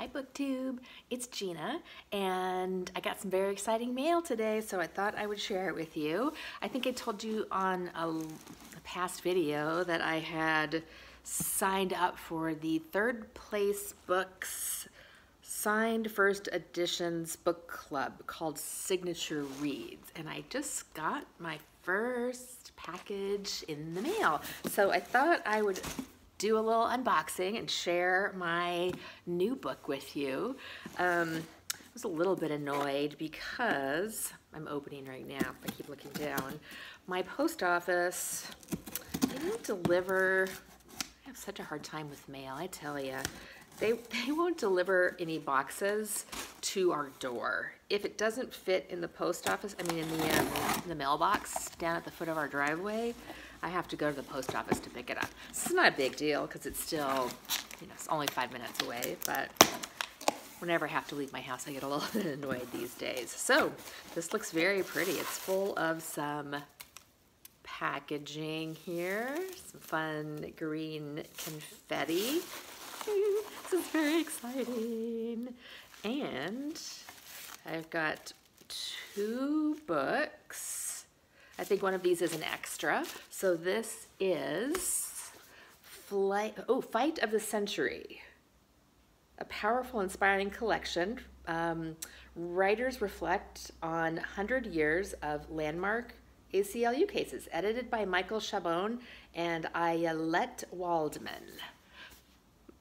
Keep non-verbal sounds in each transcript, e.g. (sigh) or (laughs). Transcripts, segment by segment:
Hi BookTube, it's Gina and I got some very exciting mail today so I thought I would share it with you. I think I told you on a, a past video that I had signed up for the third place books signed first editions book club called Signature Reads and I just got my first package in the mail. So I thought I would do a little unboxing and share my new book with you. Um, I was a little bit annoyed because I'm opening right now. I keep looking down. My post office, don't deliver. I have such a hard time with mail, I tell you. They, (laughs) they won't deliver any boxes to our door. If it doesn't fit in the post office, I mean in the, um, in the mailbox down at the foot of our driveway, I have to go to the post office to pick it up. This is not a big deal because it's still, you know, it's only five minutes away, but whenever I have to leave my house, I get a little (laughs) bit annoyed these days. So this looks very pretty. It's full of some packaging here, some fun green confetti. (laughs) this is very exciting. And I've got two books I think one of these is an extra. So this is Flight, oh, Fight of the Century. A powerful, inspiring collection. Um, writers reflect on 100 years of landmark ACLU cases, edited by Michael Chabon and Ayelet Waldman.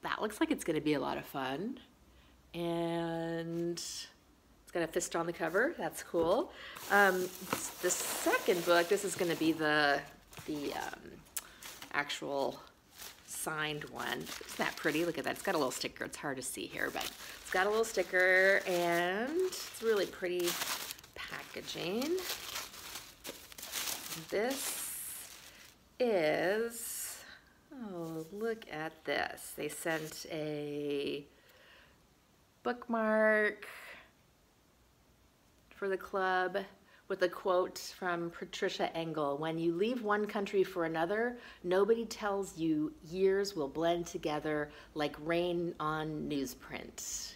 That looks like it's going to be a lot of fun. And it's got a fist on the cover. That's cool. Um, the second book, this is going to be the the um, actual signed one. Isn't that pretty? Look at that. It's got a little sticker. It's hard to see here, but it's got a little sticker and it's really pretty packaging. This is, oh, look at this. They sent a bookmark, for the club with a quote from Patricia Engel When you leave one country for another, nobody tells you years will blend together like rain on newsprint.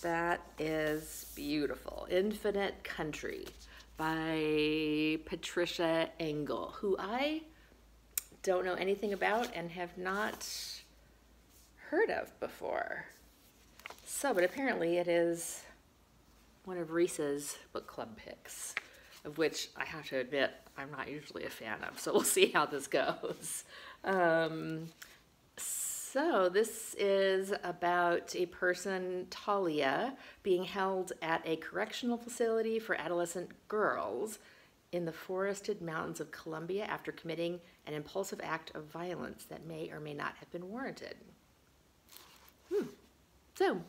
That is beautiful. Infinite Country by Patricia Engel, who I don't know anything about and have not heard of before. So, but apparently it is one of Reese's book club picks, of which I have to admit I'm not usually a fan of. So we'll see how this goes. Um, so this is about a person, Talia, being held at a correctional facility for adolescent girls in the forested mountains of Colombia after committing an impulsive act of violence that may or may not have been warranted. Hmm. So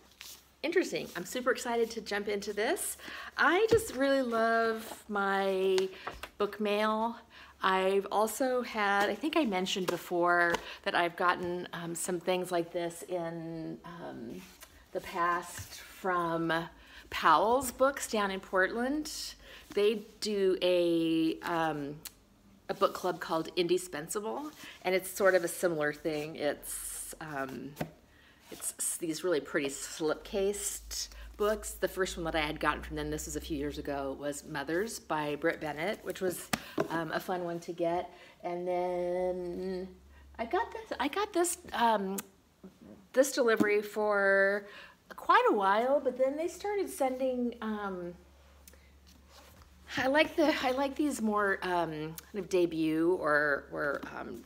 interesting. I'm super excited to jump into this. I just really love my book mail. I've also had, I think I mentioned before that I've gotten um, some things like this in um, the past from Powell's books down in Portland. They do a, um, a book club called Indiespensable, and it's sort of a similar thing. It's um, it's these really pretty slip-cased books. The first one that I had gotten from them, this was a few years ago, was Mothers by Brit Bennett, which was um, a fun one to get. And then I got this, I got this, um, this delivery for quite a while, but then they started sending, um, I like the I like these more um, kind of debut or or um,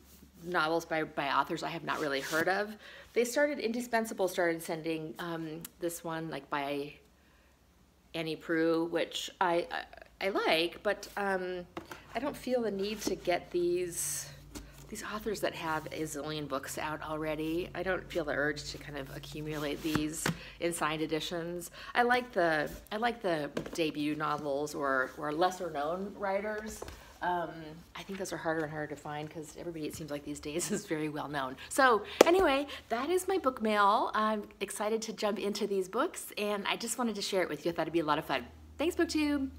novels by by authors I have not really heard of they started Indiespensable started sending um, this one like by Annie Proulx, which I, I, I like, but um, I don't feel the need to get these these authors that have a zillion books out already. I don't feel the urge to kind of accumulate these in signed editions. I like the I like the debut novels or or lesser known writers. Um, I think those are harder and harder to find because everybody, it seems like these days, (laughs) is very well known. So anyway, that is my book mail. I'm excited to jump into these books and I just wanted to share it with you. I thought it'd be a lot of fun. Thanks, BookTube.